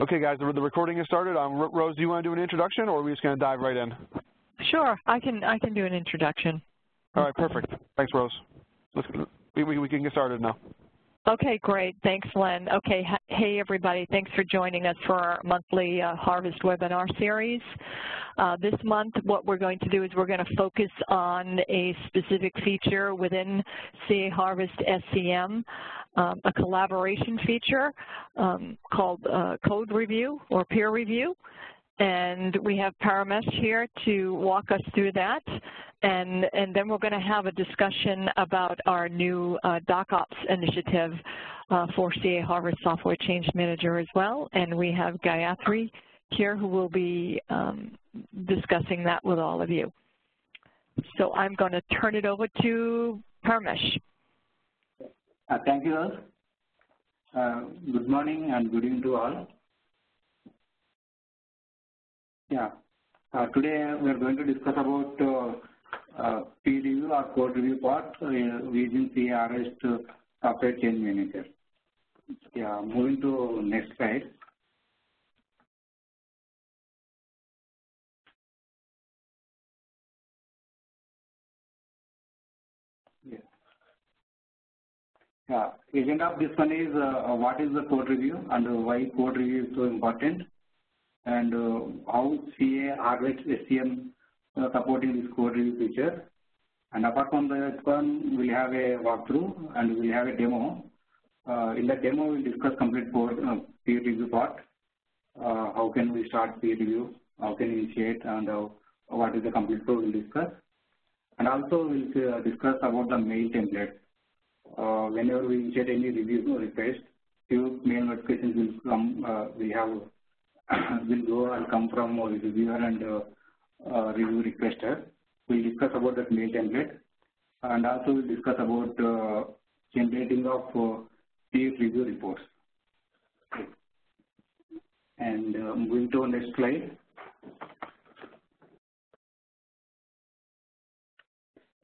Okay, guys, the, the recording is started. Um, Rose, do you want to do an introduction, or are we just going to dive right in? Sure, I can I can do an introduction. All right, perfect. Thanks, Rose. Let's we we, we can get started now. Okay, great. Thanks, Len. Okay, hey everybody. Thanks for joining us for our monthly uh, Harvest webinar series. Uh, this month, what we're going to do is we're going to focus on a specific feature within CA Harvest SCM um, a collaboration feature um, called uh, code review or peer review. And we have Paramesh here to walk us through that. And, and then we're going to have a discussion about our new uh, DocOps initiative uh, for CA Harvest Software Change Manager as well. And we have Gayatri here who will be um, discussing that with all of you. So I'm going to turn it over to Paramesh. Uh, thank you all. Uh, good morning and good evening to all. Yeah, uh, today we are going to discuss about uh, uh, peer review or code review part uh, using CARS uh, software change manager. Yeah, moving to next slide. Yeah. Agenda of this one is uh, what is the code review and why code review is so important and uh, how CA Harvest SCM uh, supporting this code review feature. And apart from that one, we'll have a walkthrough and we'll have a demo. Uh, in the demo, we'll discuss complete uh, peer review part. How can we start peer review? How can we initiate and uh, what is the complete code we'll discuss. And also we'll discuss about the mail template uh, whenever we get any review request, few mail notifications will come. Uh, we have will go and come from a reviewer and uh, uh, review requester. We'll discuss about that mail template, and also we'll discuss about uh, generating of uh, peer review reports. And uh, moving to next slide.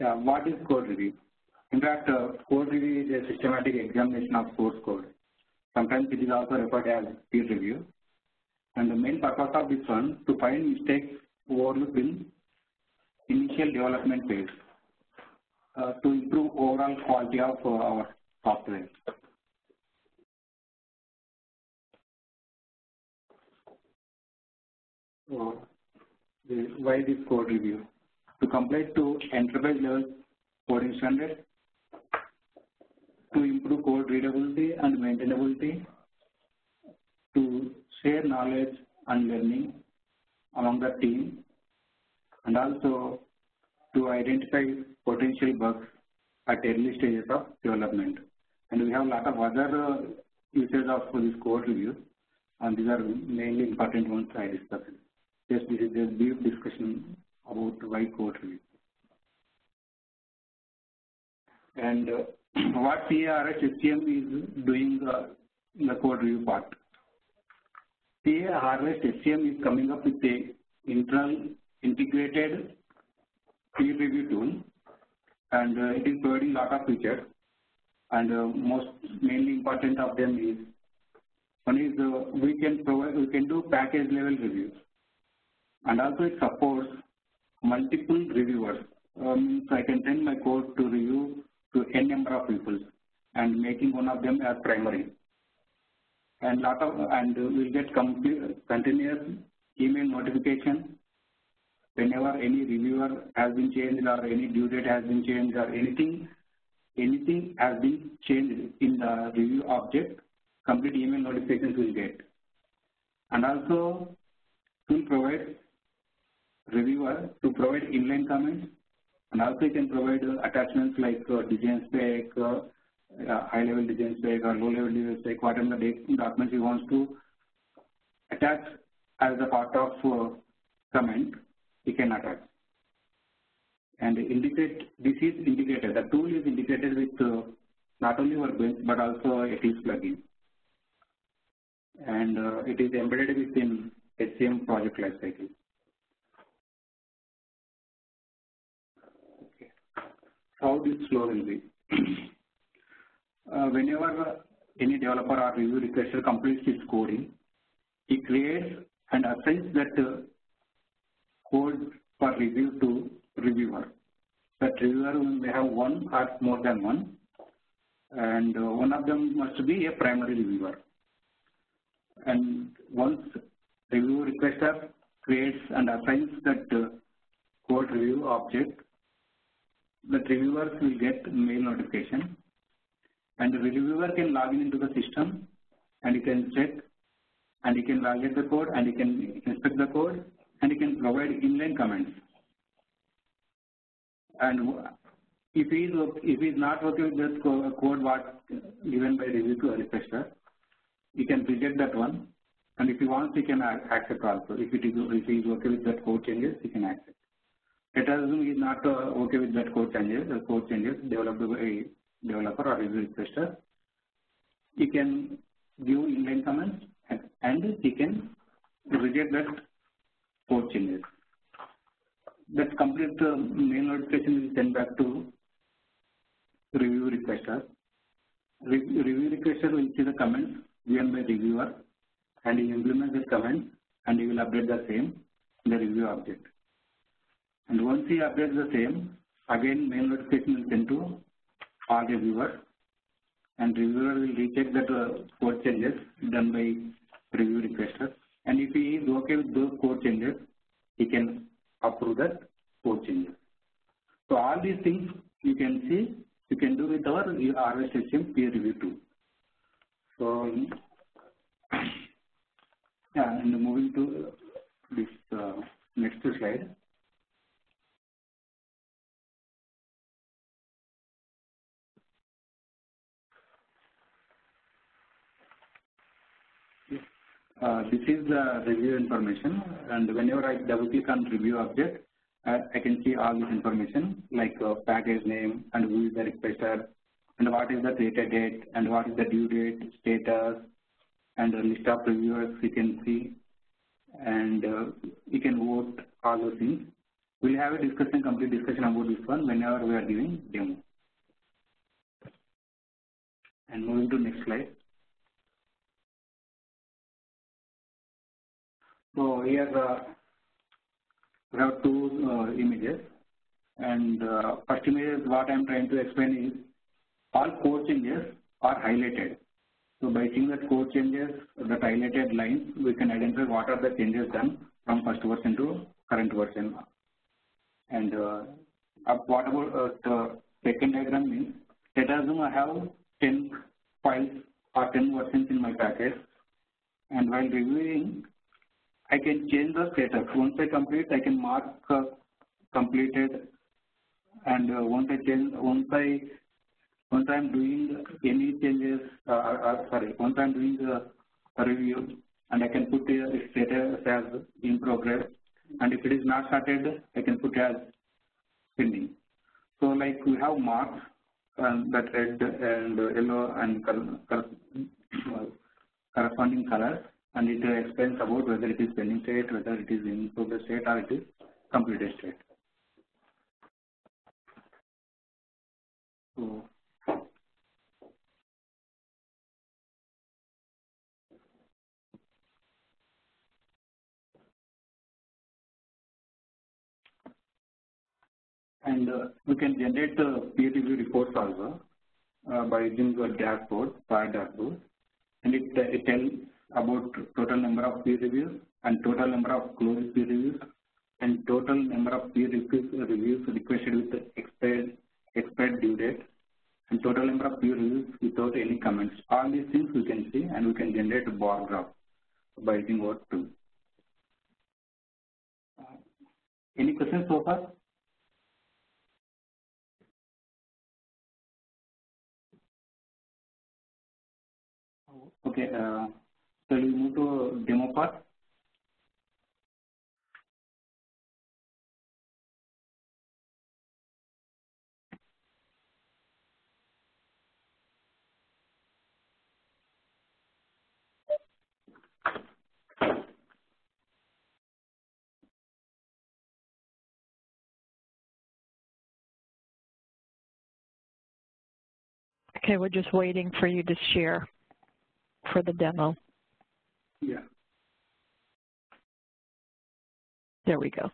Yeah, what is code review? In fact, uh, code review is a systematic examination of source code. Sometimes it is also referred as peer review. And the main purpose of this one to find mistakes overlooked in initial development phase uh, to improve overall quality of uh, our software. So, why this code review? To comply to enterprise level coding standards to improve code readability and maintainability, to share knowledge and learning among the team, and also to identify potential bugs at early stages of development. And we have a lot of other uh, uses of this code review, and these are mainly important ones I discussed. Just this is a brief discussion about why code review. And uh, what CARS SCM is doing uh, in the code review part. CA Harvest SCM is coming up with a internal integrated peer review tool and uh, it is providing lot of features and uh, most mainly important of them is one is uh, we can provide we can do package level reviews and also it supports multiple reviewers um, so I can send my code to review to n number of people and making one of them as primary. And lot of and we'll get continuous email notification whenever any reviewer has been changed or any due date has been changed or anything anything has been changed in the review object, complete email notifications will get. And also will provide reviewer to provide inline comments and also you can provide uh, attachments like uh, design spec, uh, high level design spec or low level design spec, whatever the documents you want to attach as a part of uh, comment, you can attach. And integrate, this is integrated, the tool is integrated with uh, not only Workbench but also Eclipse plugin. And uh, it is embedded within SCM project lifecycle. how this flow will be. uh, whenever any developer or review requester completes his coding, he creates and assigns that uh, code for review to reviewer. That reviewer may have one or more than one, and uh, one of them must be a primary reviewer. And once review requester creates and assigns that uh, code review object, the reviewers will get mail notification and the reviewer can log in into the system and he can check and he can validate the code and he can inspect the code and he can provide inline comments. And if he is if he is not working with that code what given by review to requester, he can reject that one. And if he wants, he can accept also. If it is if he is okay with that code changes, he can accept. Let us assume he is not uh, okay with that code changes. The code changes developed by developer or requester. He can give inline comments and and he can reject that code changes. That complete uh, mail notification is sent back to review requester. Re review requester will see the comments given by reviewer and he implements the comment and he will update the same in the review object. And once he updates the same, again mail notification will send to all reviewers and reviewer will recheck that uh, code changes done by review requester. And if he is okay with those code changes, he can approve that code changes. So all these things you can see you can do with our RSSM peer review tool. So yeah, and moving to this uh, next slide. Uh, this is the review information and whenever I double click on review object, uh, I can see all this information like uh, package name and who is the requester and what is the data date and what is the due date, status and a list of reviewers you can see and uh, you can vote all those things. We'll have a discussion, complete discussion about this one whenever we are giving demo. And moving to next slide. So here uh, we have two uh, images and uh, first image is what I am trying to explain is all code changes are highlighted. So by seeing that code changes, the highlighted lines, we can identify what are the changes done from first version to current version. And uh, what about uh, the second diagram means, let us assume I have 10 files or 10 versions in my package. And while reviewing, I can change the status. Once I complete, I can mark uh, completed. And uh, once I change, once I once I am doing any changes, uh, uh, uh sorry, once I am doing the review, and I can put the status as in progress. And if it is not started, I can put as pending. So like we have marks and that red and yellow and corresponding colors and it explains about whether it is pending state, whether it is in progress state or it is completed state. So, and uh, we can generate the peer review reports also uh, by using the dashboard, fire dashboard, and it, uh, it tells about total number of peer reviews and total number of closed peer reviews and total number of peer reviews requested with expired, expired due date and total number of peer reviews without any comments. All these things we can see and we can generate a bar graph by using our tool. Any questions so far? Okay. Uh, We move to demo part? Okay, we're just waiting for you to share for the demo. Yeah. There we go.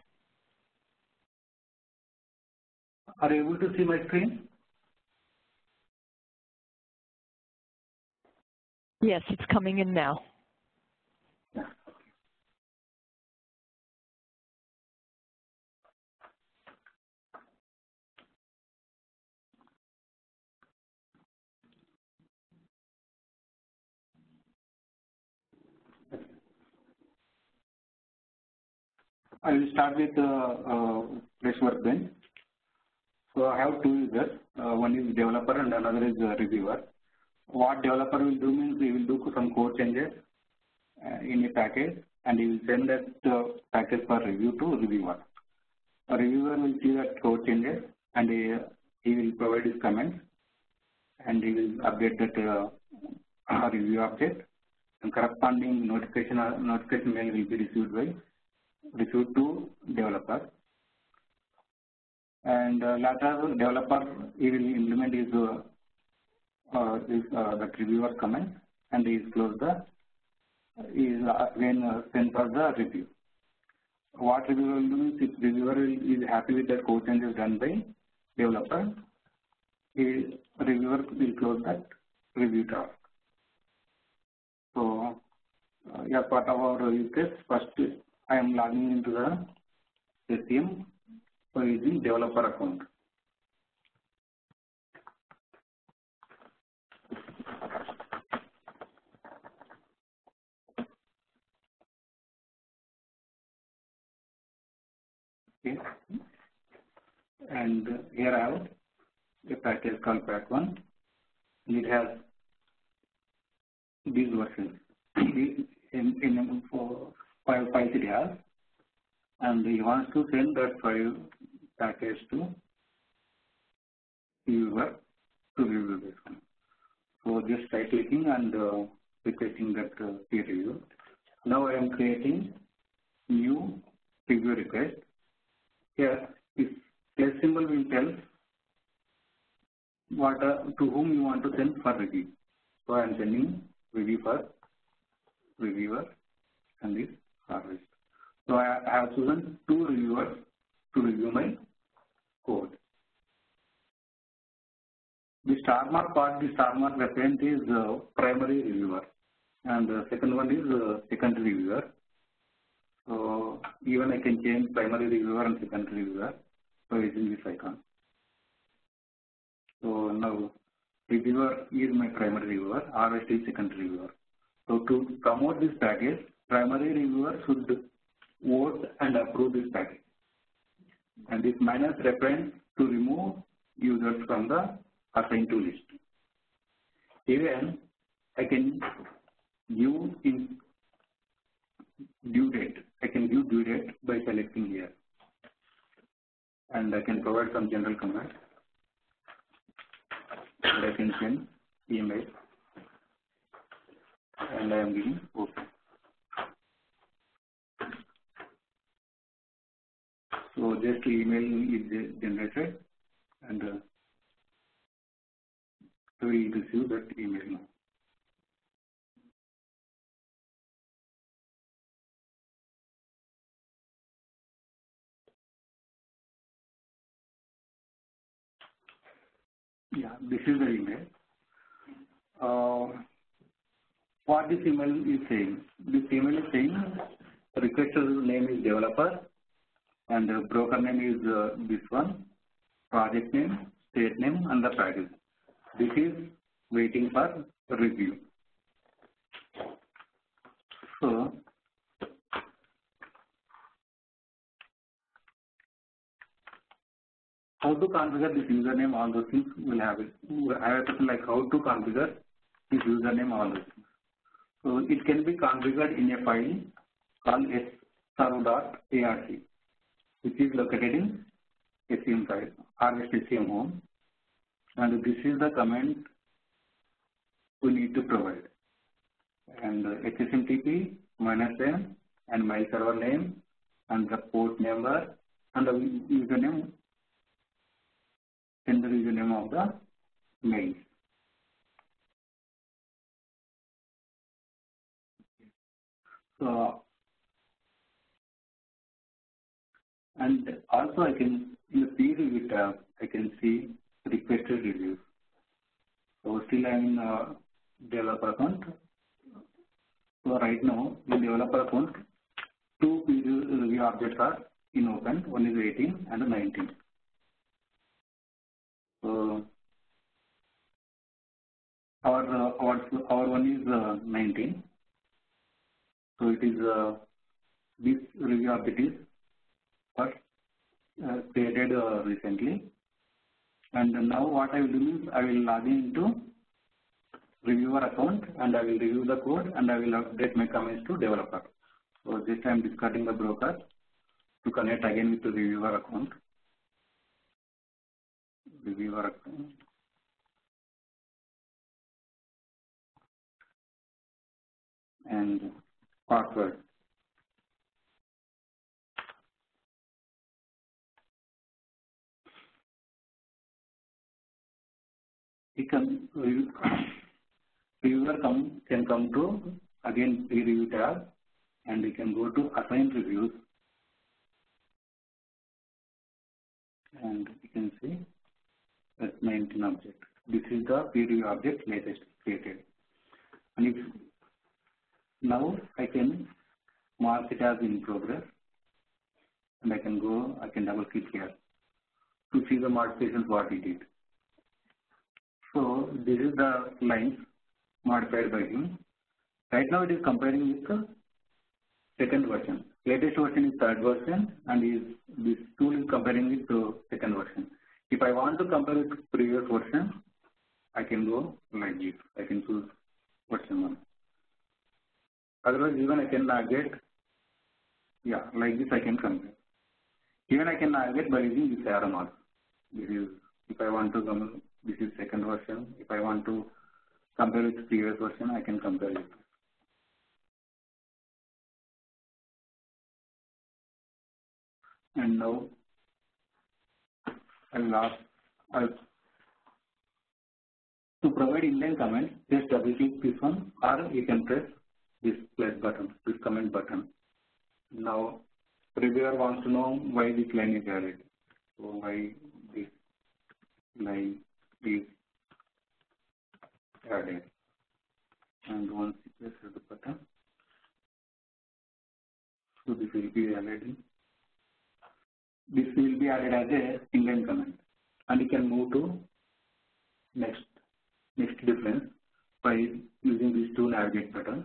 Are you able to see my screen? Yes, it's coming in now. I will start with the uh, fresh workbench. So I have two users. Uh, one is developer and another is reviewer. What developer will do means he will do some code changes uh, in a package and he will send that package for review to reviewer. A reviewer will see that code changes and he, he will provide his comments and he will update that uh, review object and corresponding notification notification mail will be received by received to developer and uh, later developer he will implement his uh, uh, is uh, the reviewer comment and he is close the is again uh, sent for the review. What reviewer will do is if reviewer is happy with the code changes done by developer, he, reviewer will close that review task. So, uh, yeah, part of our use case, first I am logging into the SCM by using developer account. Okay. And here I have a package called pack1. It has these versions. in, in for five files it has, and he wants to send that file package to viewer to review this one. So just right clicking and uh, requesting that uh, peer review. Now I am creating new review request here, this plus symbol will tell what uh, to whom you want to send for review. So I am sending review for reviewer and this So I have chosen two reviewers to review my code. The star mark part, the star mark reference is uh, primary reviewer and the second one is uh, secondary reviewer. So even I can change primary reviewer and secondary reviewer by using this icon. So now reviewer is my primary reviewer, RST is secondary reviewer. So to promote this package, primary reviewer should vote and approve this package. And this minus reference to remove users from the assigned to list. Even I can view in due date. I can view due date by selecting here. And I can provide some general comments. And I can send email. And I am giving OK. So just email is generated and uh, we receive that email now. Yeah, this is the email. Uh, what this email is saying? This email is saying requester name is developer and the broker name is uh, this one, project name, state name and the package. This is waiting for review. So, how to configure this username, all those things will have it. I have a question like how to configure this username, all those things. So it can be configured in a file called serve.arc, which is located in SCM file, RSTCM home. And this is the command we need to provide. And HSMTP minus n and my server name and the port number and the username and the username of the mail. So And also I can, in the peer review tab, I can see requested reviews. So still I'm in a developer account. So right now in developer account, two review objects are in open, one is 18 and 19. So our, uh, our, our one is uh, 19. So it is uh, this review object is uh, created uh, recently. And now what I will do is I will log into reviewer account and I will review the code and I will update my comments to developer. So this I am discarding the broker to connect again with the reviewer account. Reviewer account. And password. He can reviewer come can come to again peer review tab and we can go to assign reviews and you can see that's 19 object. This is the peer review object latest created. And if now I can mark it as in progress and I can go, I can double click here to see the modifications what it did. So this is the lines modified by him. Right now it is comparing with the second version. Latest version is third version and is this tool is comparing with the second version. If I want to compare with previous version, I can go like this. I can choose version 1. Otherwise even I can get, yeah, like this I can compare. Even I can get by using this arrow mark. This is, if I want to come, this is second version. If I want to compare with previous version, I can compare it. And now I will ask, I'll, to provide inline comment, just double click this one or you can press this plus button, this comment button. Now reviewer wants to know why this line is added. So why this line is added. And once you press the button, so this will be added. This will be added as a inline comment, and you can move to next next difference by using these two navigate buttons.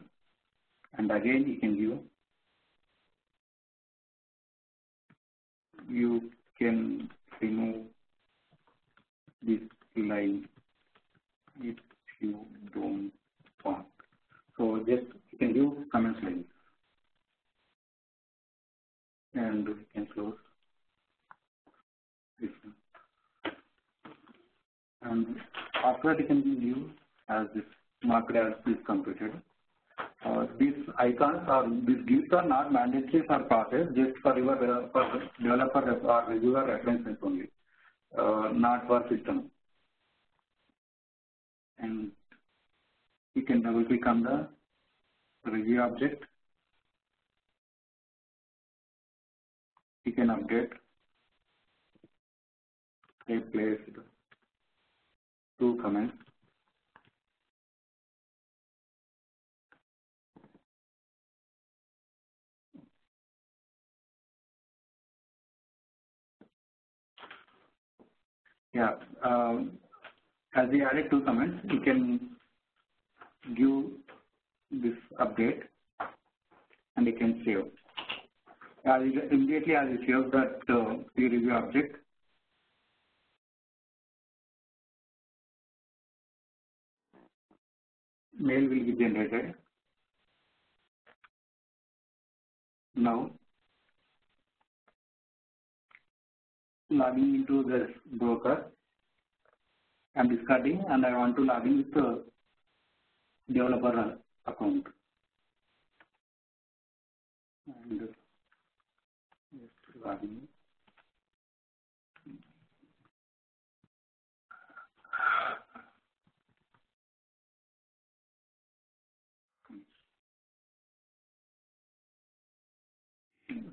And again, you can give you can remove this line if you don't want. So just you can give comments this. And we can close this one. And after that you can view as this marked as this completed. Uh, these icons or these GIFs are not mandatory for process, just for your uh, for developer or reviewer references only, uh, not for system. And you can double click on the review object. You can update, replace two comments. Yeah. Um, as we added two comments, we can give this update and you can save. You, immediately as you save that uh, peer review object, mail will be generated. Now, logging into this broker. I'm discarding and I want to log in with the developer account. And uh, just log in.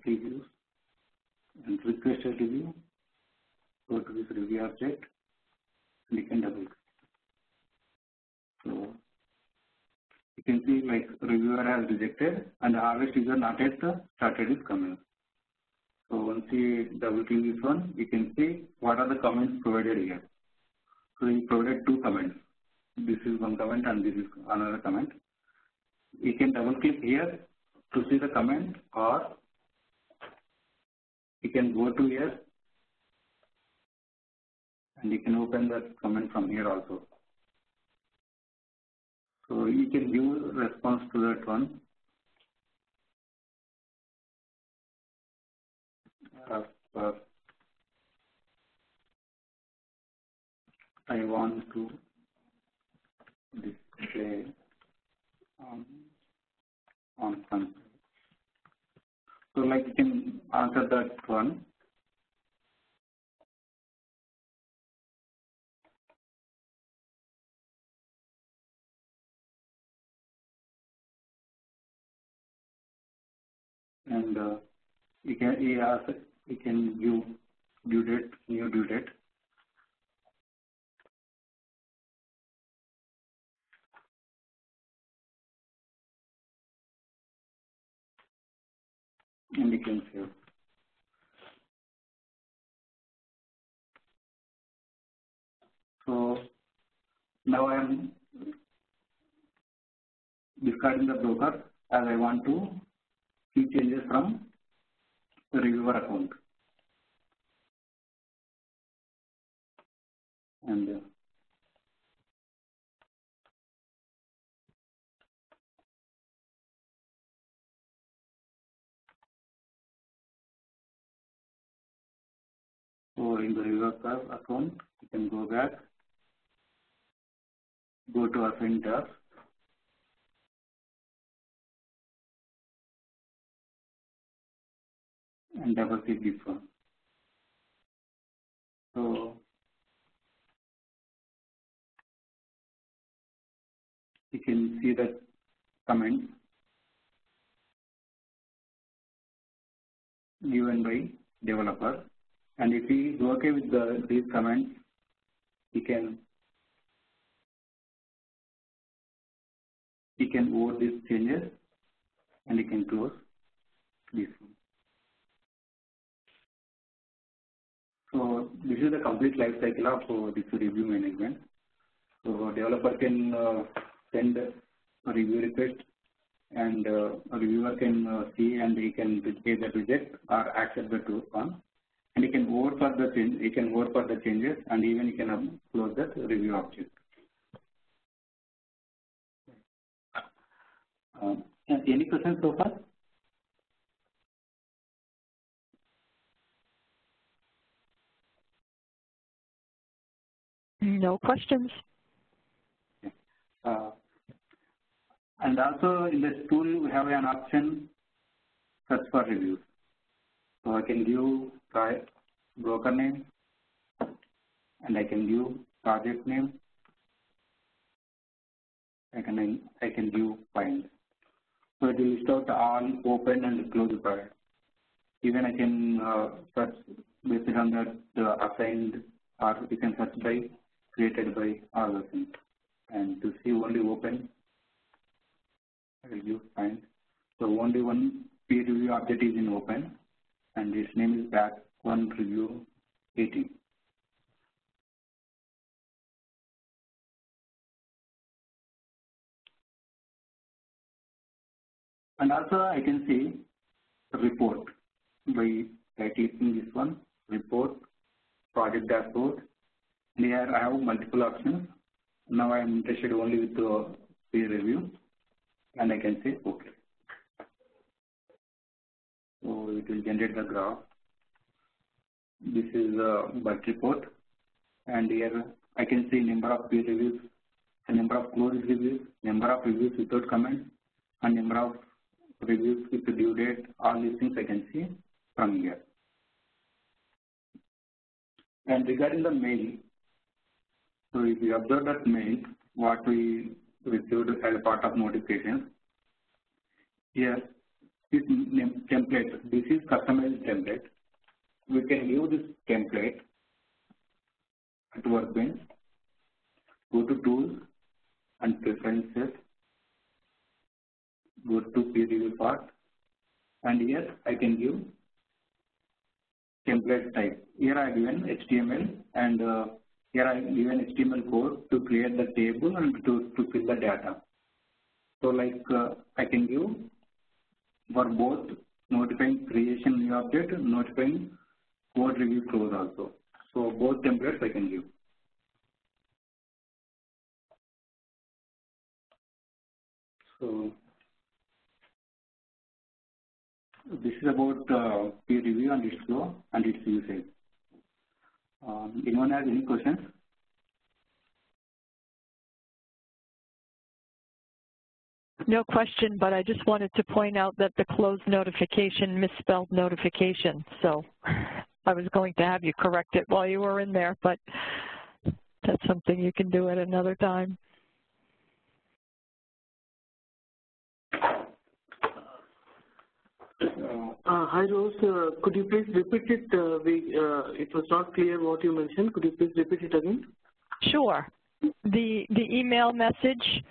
Reviews and request a review. Go to this review object you can double click. So you can see like reviewer has rejected and the harvest user not yet started his comment. So once you double click this one, you can see what are the comments provided here. So he provided two comments. This is one comment and this is another comment. You can double click here to see the comment or you can go to here and you can open the comment from here also. So you can give response to that one. Uh, uh, I want to display um, on console. So like you can answer that one. And uh, you can you, ask, you can view due date, new due date. and you can save. So now I am discarding the broker as I want to changes from the reviewer account. And uh, So in the reviewer account, you can go back, go to assign task, and double click one. So you can see that comment given by developer and if he is okay with the, these comments, he can he can vote these changes and he can close this one. So this is the complete life cycle of uh, this review management. So developer can uh, send a review request and uh, a reviewer can uh, see and he can either reject or accept the true one and you can vote for the change, you can vote for the changes and even you can um, close that review object. Um, any questions so far? No questions. Uh, and also in this tool we have an option search for reviews. So I can give broker name and I can give project name. I can I can give find. So it will list out all open and closed project. Even I can uh, search based on that uh, assigned or you can search by created by things. And to see only open, I will give find. So only one peer review object is in open and its name is back one review 18. And also I can see report by right clicking this one, report, project dashboard. And here I have multiple options. Now I am interested only with the peer review and I can say OK. So it will generate the graph. This is a BUT report and here I can see number of peer reviews, the number of closed reviews, number of reviews without comments and number of reviews with due date, all these things I can see from here. And regarding the mail, so if you observe that mail, what we received as part of notifications, here this template, this is customized template we can use this template at Workbench. Go to Tools and Preferences. Go to Peer Review part. And here I can give template type. Here I given HTML and uh, here I given HTML code to create the table and to, to fill the data. So like uh, I can give for both notifying creation new object, notifying code review close also. So both templates I can give. So this is about uh, peer review and its flow and its usage. Um, anyone has any questions? No question, but I just wanted to point out that the closed notification misspelled notification. So I was going to have you correct it while you were in there, but that's something you can do at another time. Uh, hi, Rose. Uh, could you please repeat it? Uh, we, uh, it was not clear what you mentioned. Could you please repeat it again? Sure. The, the email message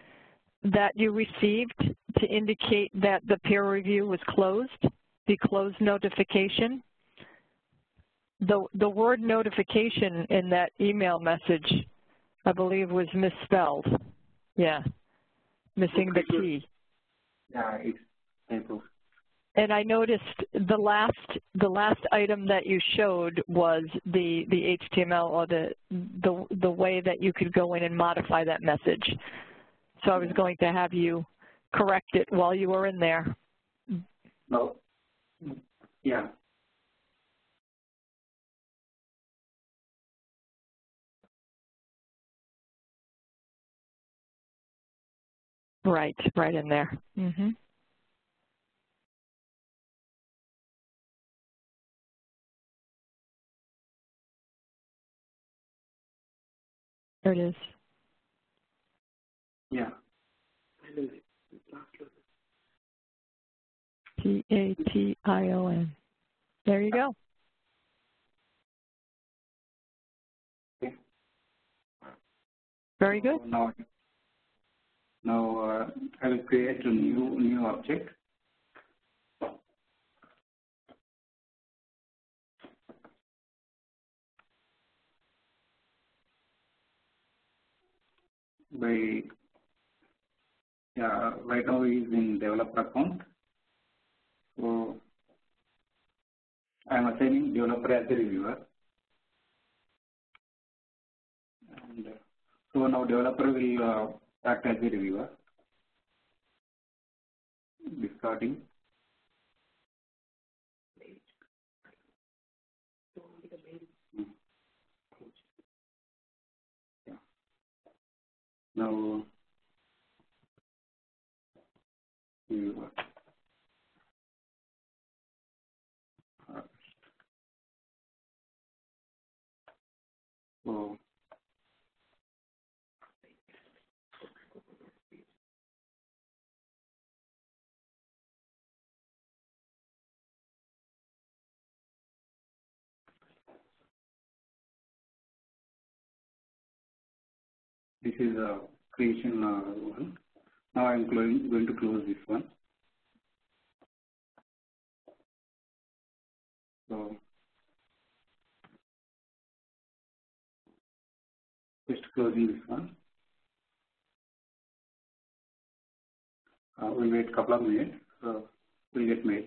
that you received to indicate that the peer review was closed, the closed notification, the, the word notification in that email message, I believe, was misspelled. Yeah, missing the key. Yeah, it's typo. And I noticed the last the last item that you showed was the the HTML or the the the way that you could go in and modify that message. So I was going to have you correct it while you were in there. No. Yeah. Right, right in there. Mm-hmm. There it is. Yeah. T-A-T-I-O-N. There you go. Okay. Very good. Now uh, I will create a new new object. By yeah, right now is in developer account. So I am assigning developer as a reviewer. And so now developer will uh, act as a reviewer. Discarding. Hmm. Yeah. Now reviewer. So this is a creation uh, one. Now I'm going, going to close this one. So just closing this one. Uh, we'll wait a couple of minutes. So we'll get mail.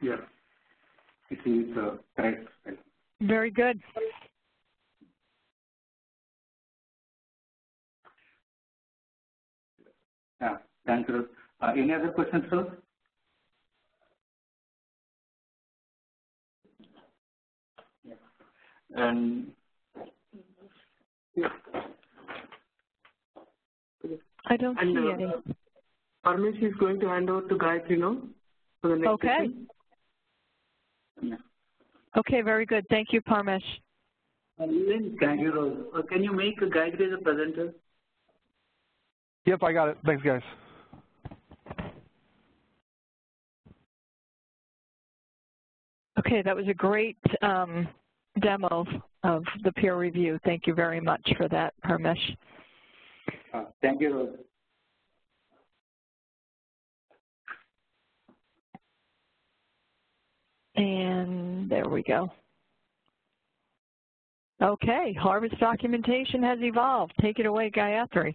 Yeah. This is the correct. Very good. Yeah. Thank you. Uh, any other questions, sir? Yeah. And yeah. I don't And, see uh, any. Parmesh is going to hand over to Gayatri now for the next Okay. session. Yeah. Okay, very good. Thank you, Parmesh. Uh, Lynn, thank you, Rose. Uh, can you make Gayatri the presenter? Yep, I got it. Thanks, guys. Okay, that was a great um, demo of the peer review. Thank you very much for that, Parmesh. Uh, thank you, Rose. And there we go. Okay, harvest documentation has evolved. Take it away, Gayatri.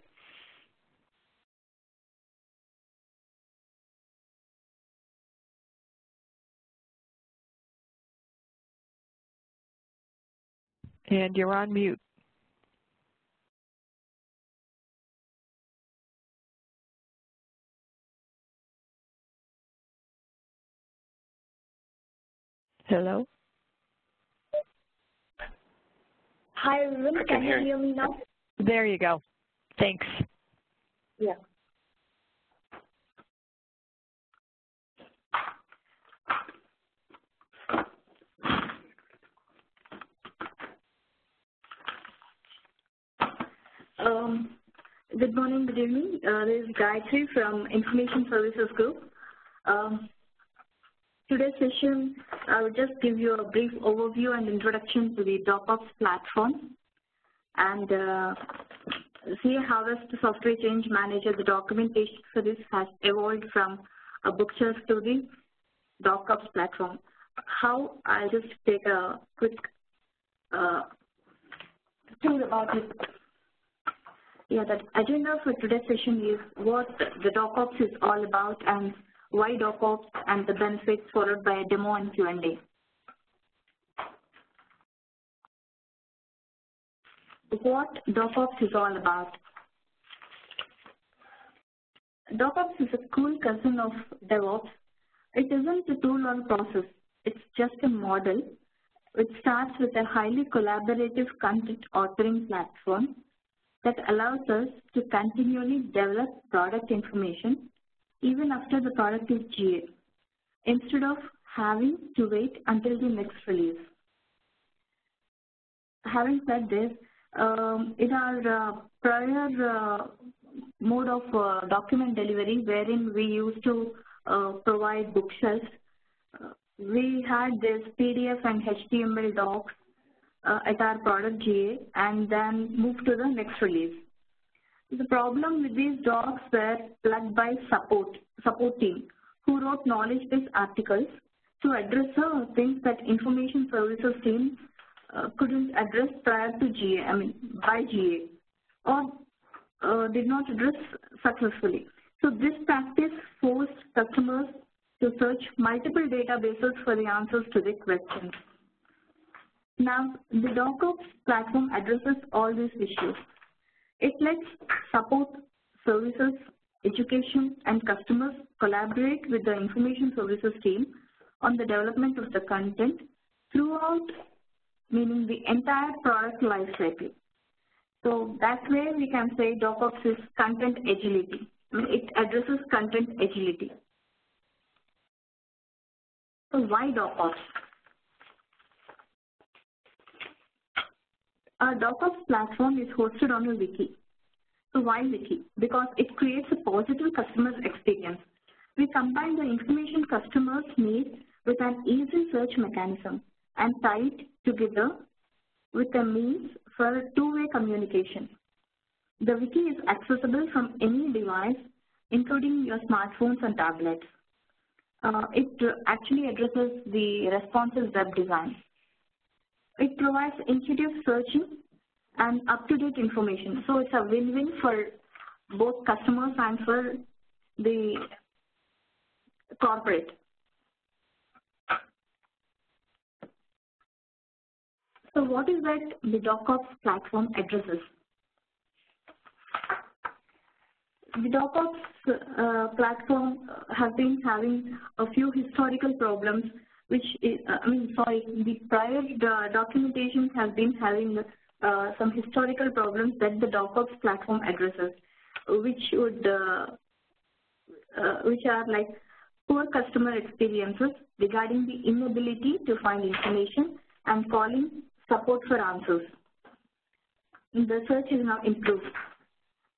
And you're on mute. Hello? Hi, everyone. Can you hear me now? There you go. Thanks. Yeah. Um, good morning, good evening. Uh, this is Gayatri from Information Services Group. Um, today's session, I will just give you a brief overview and introduction to the DocOps platform and uh, see how the software change manager, the documentation for this has evolved from a bookshelf to the DocOps platform. How, I'll just take a quick uh, tour about it. Yeah, the agenda for today's session is what the DocOps is all about and why DocOps and the benefits followed by a demo and Q&A. What DocOps is all about. DocOps is a cool cousin of DevOps. It isn't a tool or process. It's just a model which starts with a highly collaborative content authoring platform that allows us to continually develop product information even after the product is GA, instead of having to wait until the next release. Having said this, um, in our uh, prior uh, mode of uh, document delivery, wherein we used to uh, provide bookshelves, uh, we had this PDF and HTML docs uh, at our product GA and then move to the next release. The problem with these docs were plugged by support, support team who wrote knowledge base articles to address things that information services team uh, couldn't address prior to GA, I mean by GA, or uh, did not address successfully. So this practice forced customers to search multiple databases for the answers to their questions. Now, the DocOps platform addresses all these issues. It lets support services, education, and customers collaborate with the information services team on the development of the content throughout, meaning the entire product lifecycle. So that way we can say DocOps is content agility. It addresses content agility. So why DocOps? Our DocOps platform is hosted on a wiki. So why wiki? Because it creates a positive customer experience. We combine the information customers need with an easy search mechanism and tie it together with a means for two-way communication. The wiki is accessible from any device, including your smartphones and tablets. Uh, it actually addresses the responsive web design. It provides intuitive searching and up-to-date information. So it's a win-win for both customers and for the corporate. So what is that the DocOps platform addresses? The DocOps uh, platform has been having a few historical problems which is, uh, I mean, sorry, the prior documentation has been having uh, some historical problems that the DocOps platform addresses, which would, uh, uh, which are like poor customer experiences regarding the inability to find information and calling support for answers. The search is now improved.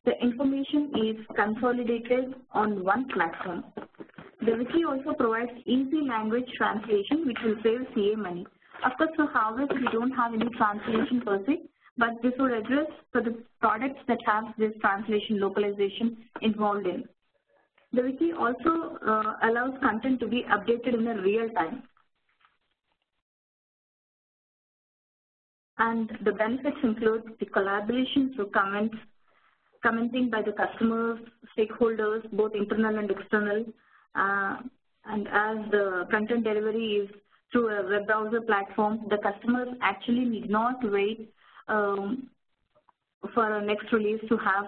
The information is consolidated on one platform. The wiki also provides easy language translation which will save CA money. Of course, for Harvest, we don't have any translation per se, but this would address for the products that have this translation localization involved in. The wiki also uh, allows content to be updated in the real time. And the benefits include the collaboration through comments, commenting by the customers, stakeholders, both internal and external. Uh, and as the content delivery is through a web browser platform, the customers actually need not wait um, for a next release to have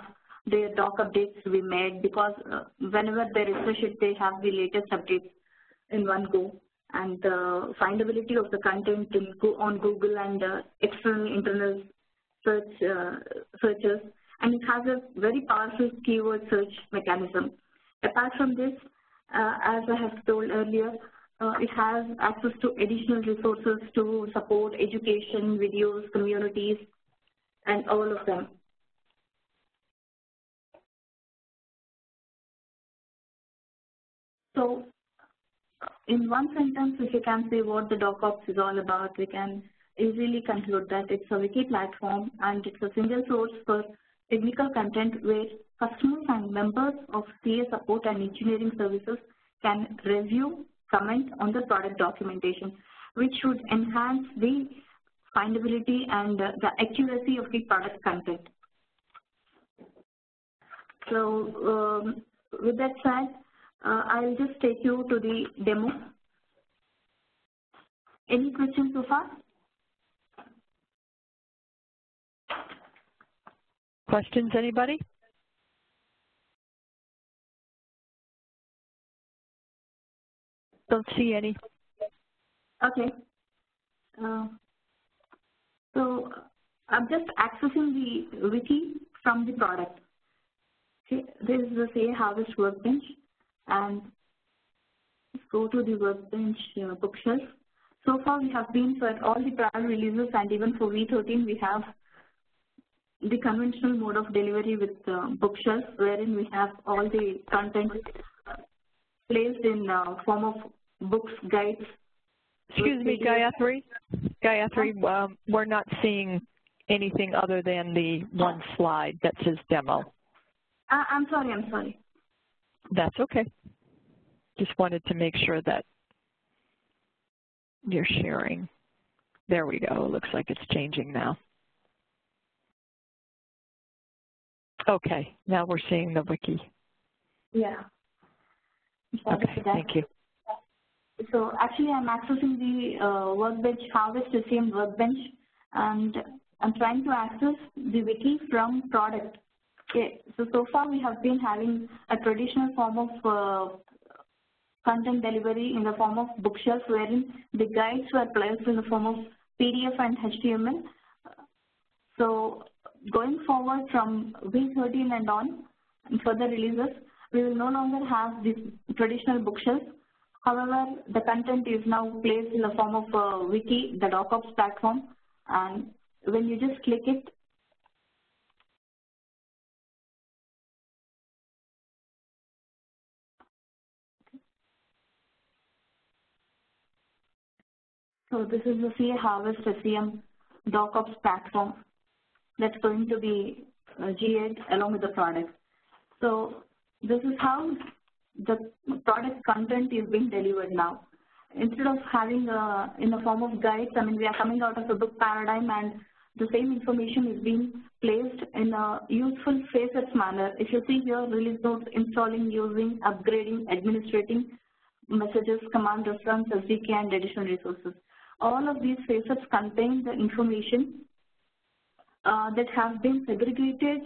their doc updates be made because uh, whenever they refresh it, they have the latest updates in one go. And the findability of the content in, on Google and uh, external internal search uh, searches, and it has a very powerful keyword search mechanism. Apart from this, uh, as I have told earlier, uh, it has access to additional resources to support education, videos, communities, and all of them. So in one sentence, if you can say what the DocOps is all about, we can easily conclude that it's a wiki platform and it's a single source for technical content where customers and members of CA support and engineering services can review, comment on the product documentation, which should enhance the findability and the accuracy of the product content. So um, with that said, uh, I'll just take you to the demo. Any questions so far? Questions, anybody? Don't see any. Okay. Uh, so I'm just accessing the wiki from the product. Okay, this is the say harvest workbench and go to the workbench uh, bookshelf. So far we have been for all the prior releases and even for V13 we have the conventional mode of delivery with uh, bookshelf wherein we have all the content placed in uh, form of books, guides. Excuse me, Gayatri. Gayatri, um, we're not seeing anything other than the one slide that says demo. Uh, I'm sorry, I'm sorry. That's okay. Just wanted to make sure that you're sharing. There we go. It looks like it's changing now. Okay, now we're seeing the wiki. Yeah. Okay, thank you. So actually I'm accessing the uh, workbench, Harvest SCM workbench, and I'm trying to access the wiki from product. Okay, so so far we have been having a traditional form of uh, content delivery in the form of bookshelf wherein the guides were placed in the form of PDF and HTML. So going forward from V13 and on, and further releases, we will no longer have this traditional bookshelf. However, the content is now placed in the form of a wiki, the DocOps platform, and when you just click it, So this is the CA Harvest SCM DocOps platform that's going to be uh, GA'd along with the product. So this is how the product content is being delivered now. Instead of having uh, in the form of guides, I mean, we are coming out of a book paradigm and the same information is being placed in a useful facets manner. If you see here, release notes, installing, using, upgrading, administrating, messages, command reference, SDK, and additional resources. All of these facets contain the information uh, that have been segregated.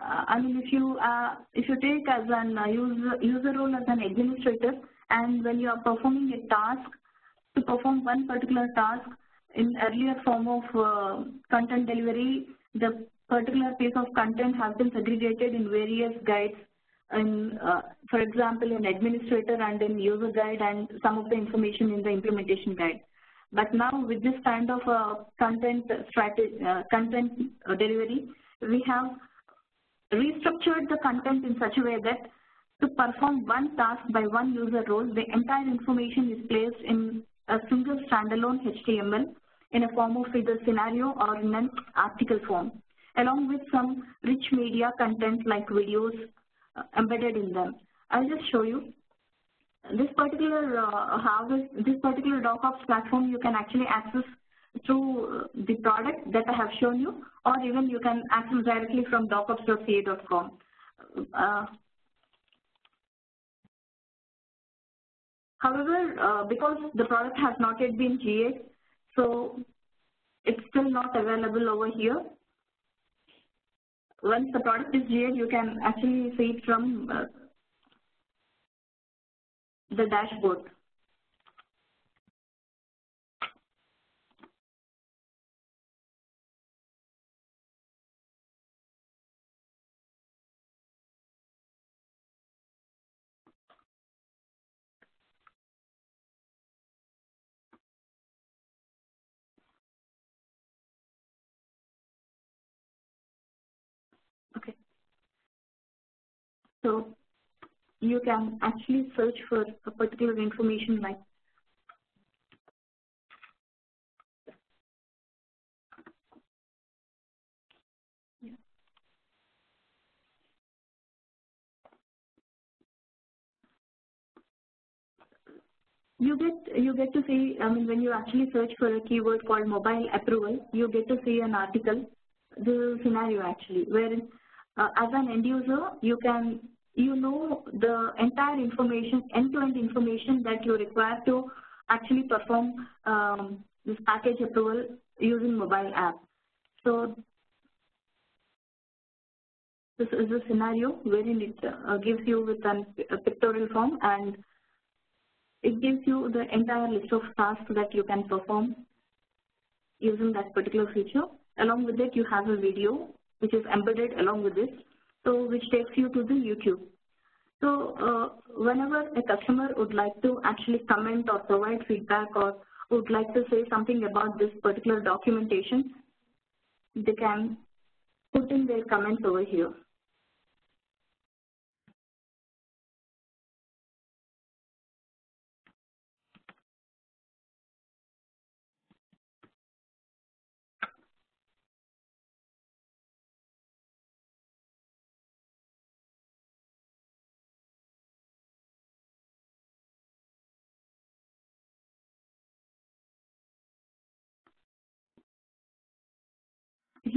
Uh, I mean, if you uh, if you take as an uh, user user role as an administrator, and when you are performing a task to perform one particular task in earlier form of content delivery, the particular piece of content has been segregated in various guides in, uh, for example, an administrator and in user guide and some of the information in the implementation guide. But now with this kind of uh, content strategy, uh, content delivery, we have restructured the content in such a way that to perform one task by one user role, the entire information is placed in a single standalone HTML in a form of either scenario or in an article form, along with some rich media content like videos uh, embedded in them. I'll just show you. This particular uh, this particular DocOps platform, you can actually access through uh, the product that I have shown you, or even you can access directly from docops.ca.com. Uh, however, uh, because the product has not yet been GA, so it's still not available over here. Once the product is GA, you can actually see it from uh, the dashboard. You can actually search for a particular information like you get you get to see I mean when you actually search for a keyword called mobile approval you get to see an article the scenario actually where uh, as an end user you can you know the entire information, end-to-end -end information that you require to actually perform um, this package approval using mobile app. So this is a scenario wherein it uh, gives you with an, a pictorial form and it gives you the entire list of tasks that you can perform using that particular feature. Along with it, you have a video which is embedded along with this so which takes you to the YouTube. So uh, whenever a customer would like to actually comment or provide feedback or would like to say something about this particular documentation, they can put in their comments over here.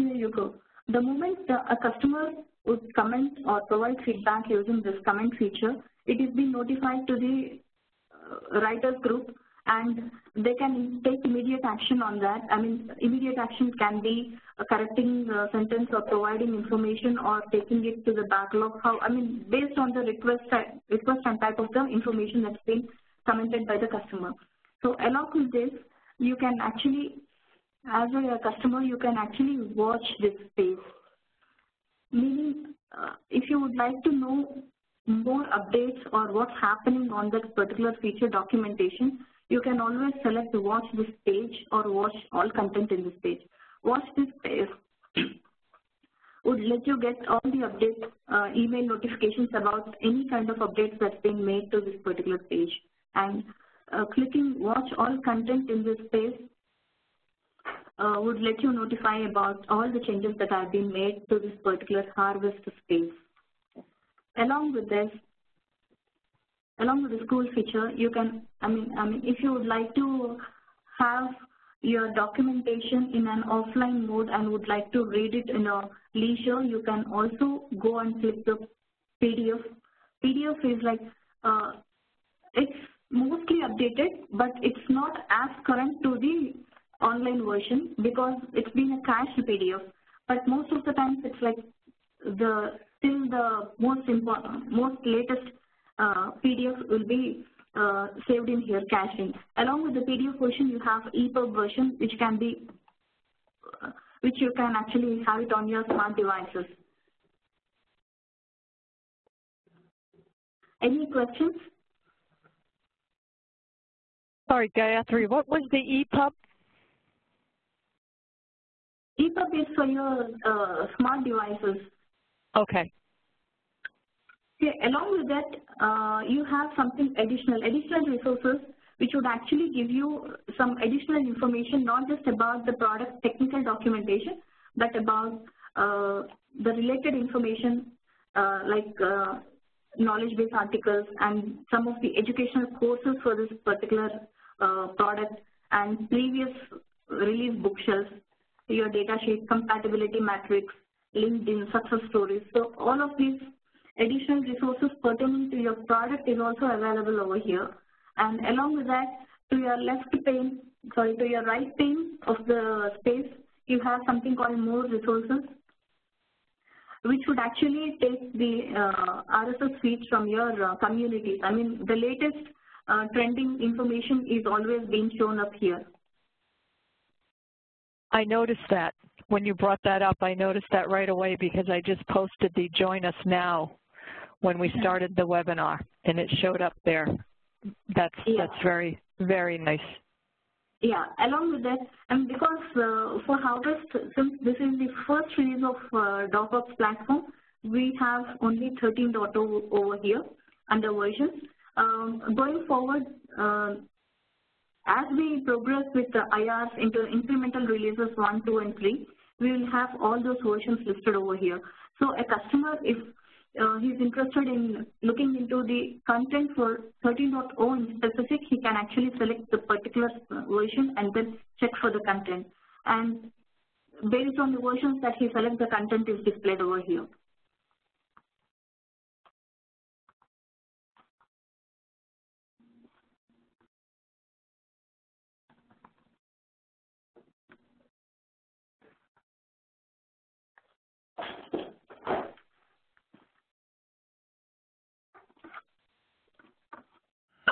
Here you go. The moment a customer would comment or provide feedback using this comment feature, it is being notified to the uh, writers group and they can take immediate action on that. I mean, immediate action can be uh, correcting the sentence or providing information or taking it to the backlog. How I mean, based on the request request and type of the information that's been commented by the customer. So along with this, you can actually as a customer, you can actually watch this space. Meaning, uh, if you would like to know more updates or what's happening on that particular feature documentation, you can always select watch this page or watch all content in this page. Watch this page would let you get all the update uh, email notifications about any kind of updates that's being made to this particular page. And uh, clicking watch all content in this page would let you notify about all the changes that have been made to this particular harvest space. Along with this, along with the school feature, you can, I mean, I mean, if you would like to have your documentation in an offline mode and would like to read it in a leisure, you can also go and click the PDF. PDF is like, uh, it's mostly updated, but it's not as current to the online version because it's been a cached PDF. But most of the times it's like the still the most important, most latest uh, PDF will be uh, saved in here caching. Along with the PDF version, you have EPUB version, which can be, uh, which you can actually have it on your smart devices. Any questions? Sorry, Gayatri, what was the EPUB? EPUB is for your uh, smart devices. Okay. Okay, along with that, uh, you have something additional, additional resources which would actually give you some additional information, not just about the product technical documentation, but about uh, the related information uh, like uh, knowledge-based articles and some of the educational courses for this particular uh, product and previous release bookshelves, your data sheet, compatibility matrix, LinkedIn, success stories. So all of these additional resources pertaining to your product is also available over here. And along with that, to your left pane, sorry, to your right pane of the space, you have something called more resources, which would actually take the uh, RSS feeds from your uh, communities. I mean, the latest uh, trending information is always being shown up here. I noticed that. When you brought that up, I noticed that right away because I just posted the join us now when we started the webinar and it showed up there. That's, yeah. that's very, very nice. Yeah, along with that, and because uh, for Harvest, since this is the first release of uh, DocOps platform, we have only 13.0 over here under versions. Um, going forward, uh, as we progress with the IRs into incremental releases 1, 2, and 3, we will have all those versions listed over here. So a customer, if uh, he's interested in looking into the content for 13.0 in specific, he can actually select the particular uh, version and then check for the content. And based on the versions that he selects, the content is displayed over here.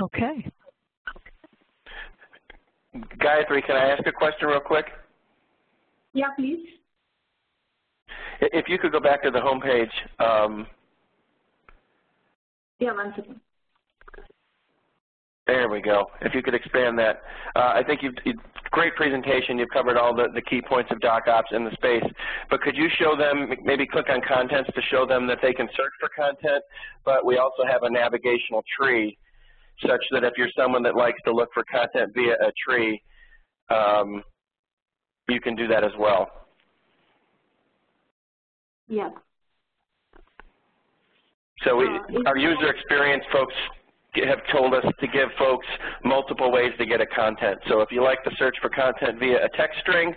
Okay. Gayatri, can I ask a question real quick? Yeah, please. If you could go back to the home page. Um, yeah, one second. There we go. If you could expand that. Uh, I think you've, you, great presentation. You've covered all the, the key points of DocOps in the space. But could you show them, maybe click on contents to show them that they can search for content, but we also have a navigational tree such that if you're someone that likes to look for content via a tree, um, you can do that as well. Yeah. So we, uh, our user experience folks have told us to give folks multiple ways to get a content. So if you like to search for content via a text string,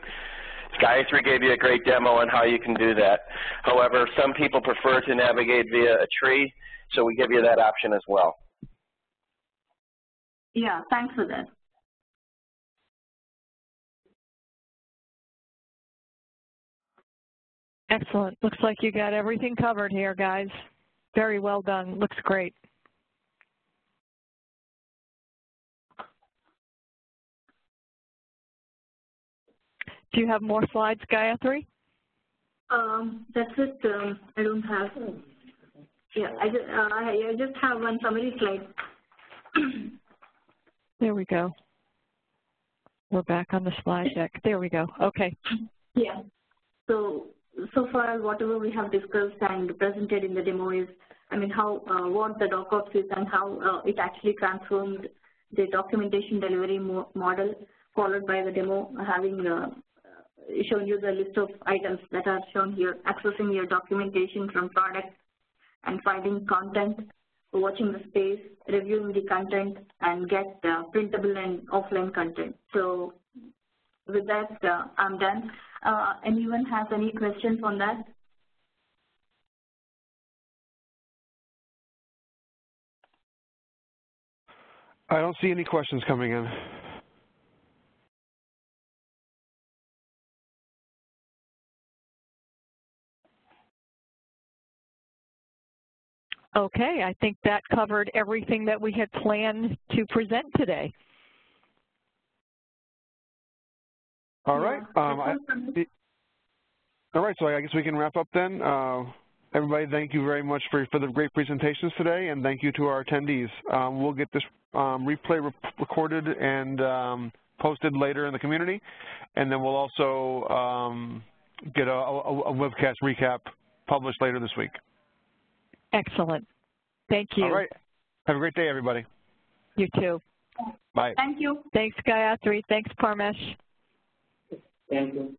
Gayatri gave you a great demo on how you can do that. However, some people prefer to navigate via a tree, so we give you that option as well. Yeah, thanks for that. Excellent. Looks like you got everything covered here, guys. Very well done. Looks great. Do you have more slides, Gayatri? Um, that's it. Um, I don't have. Yeah, I just, uh, I just have one summary slide. There we go. We're back on the slide deck. There we go. Okay. Yeah. So so far, whatever we have discussed and presented in the demo is, I mean, how uh, what the DocOps is and how uh, it actually transformed the documentation delivery mo model, followed by the demo having uh, shown you the list of items that are shown here, accessing your documentation from product and finding content watching the space, reviewing the content, and get uh, printable and offline content. So with that, uh, I'm done. Uh, anyone has any questions on that? I don't see any questions coming in. Okay, I think that covered everything that we had planned to present today. All right. Um, I, all right, so I guess we can wrap up then. Uh, everybody, thank you very much for, for the great presentations today, and thank you to our attendees. Um, we'll get this um, replay re recorded and um, posted later in the community, and then we'll also um, get a, a, a, webcast recap published later this week. Excellent. Thank you. All right. Have a great day, everybody. You too. Bye. Thank you. Thanks, Gayatri. Thanks, Parmesh. Thank you.